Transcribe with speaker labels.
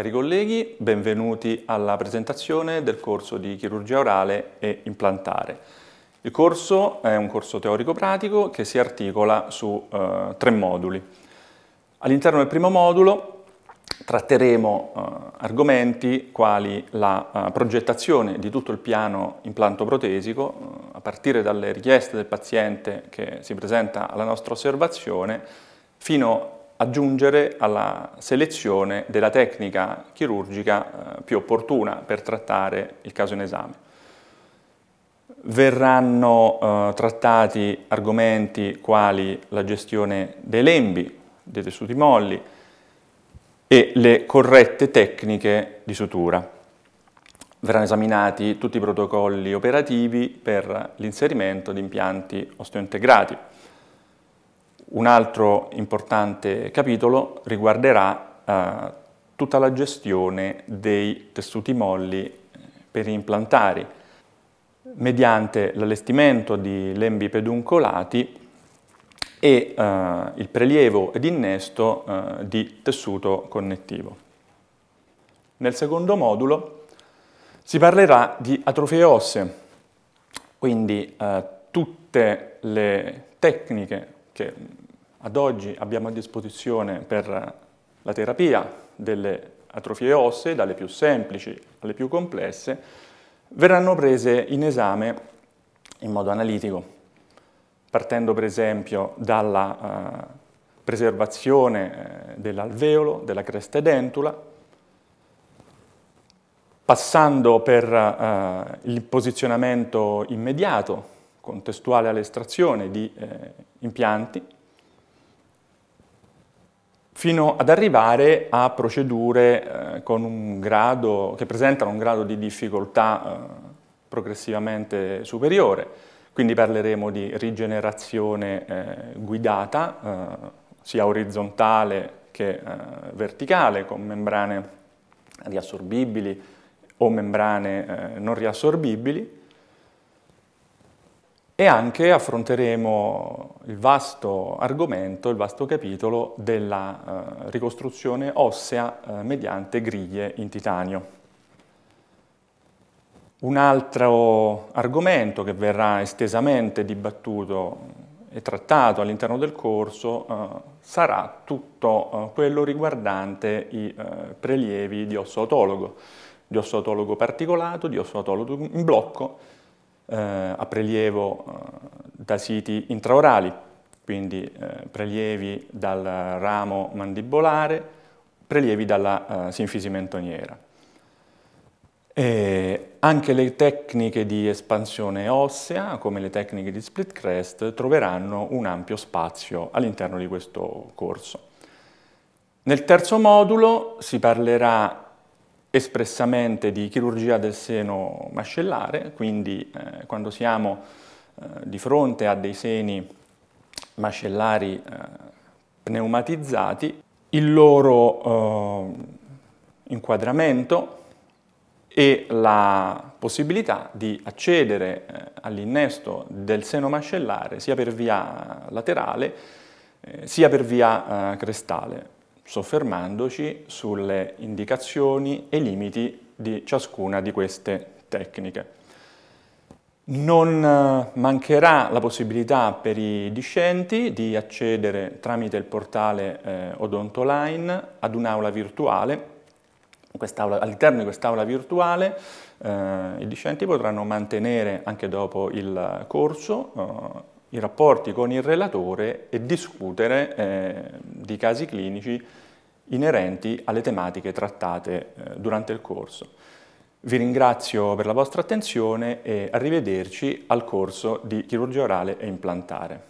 Speaker 1: Cari colleghi, benvenuti alla presentazione del corso di chirurgia orale e implantare. Il corso è un corso teorico-pratico che si articola su eh, tre moduli. All'interno del primo modulo tratteremo eh, argomenti quali la eh, progettazione di tutto il piano implanto protesico, eh, a partire dalle richieste del paziente che si presenta alla nostra osservazione, fino a giungere alla selezione della tecnica chirurgica eh, più opportuna per trattare il caso in esame. Verranno eh, trattati argomenti quali la gestione dei lembi, dei tessuti molli e le corrette tecniche di sutura. Verranno esaminati tutti i protocolli operativi per l'inserimento di impianti osteointegrati. Un altro importante capitolo riguarderà eh, tutta la gestione dei tessuti molli eh, per implantari mediante l'allestimento di lembi peduncolati e eh, il prelievo ed innesto eh, di tessuto connettivo. Nel secondo modulo si parlerà di atrofie ossee, quindi eh, tutte le tecniche che ad oggi abbiamo a disposizione per la terapia delle atrofie ossee, dalle più semplici alle più complesse, verranno prese in esame in modo analitico, partendo per esempio dalla eh, preservazione eh, dell'alveolo, della cresta edentula, passando per eh, il posizionamento immediato, contestuale all'estrazione di eh, impianti, fino ad arrivare a procedure eh, un grado, che presentano un grado di difficoltà eh, progressivamente superiore. Quindi parleremo di rigenerazione eh, guidata, eh, sia orizzontale che eh, verticale, con membrane riassorbibili o membrane non riassorbibili, e anche affronteremo il vasto argomento, il vasto capitolo della eh, ricostruzione ossea eh, mediante griglie in titanio. Un altro argomento che verrà estesamente dibattuto e trattato all'interno del corso eh, sarà tutto eh, quello riguardante i eh, prelievi di osso autologo, di osso autologo particolato, di osso autologo in blocco, a prelievo eh, da siti intraorali, quindi eh, prelievi dal ramo mandibolare, prelievi dalla sinfisi mentoniera. E anche le tecniche di espansione ossea, come le tecniche di split crest, troveranno un ampio spazio all'interno di questo corso. Nel terzo modulo si parlerà espressamente di chirurgia del seno mascellare, quindi eh, quando siamo eh, di fronte a dei seni mascellari eh, pneumatizzati, il loro eh, inquadramento e la possibilità di accedere eh, all'innesto del seno mascellare sia per via laterale eh, sia per via crestale soffermandoci sulle indicazioni e limiti di ciascuna di queste tecniche. Non eh, mancherà la possibilità per i discenti di accedere tramite il portale eh, Odontoline ad un'aula virtuale. All'interno di quest'aula virtuale eh, i discenti potranno mantenere anche dopo il corso eh, i rapporti con il relatore e discutere eh, di casi clinici inerenti alle tematiche trattate eh, durante il corso. Vi ringrazio per la vostra attenzione e arrivederci al corso di chirurgia orale e implantare.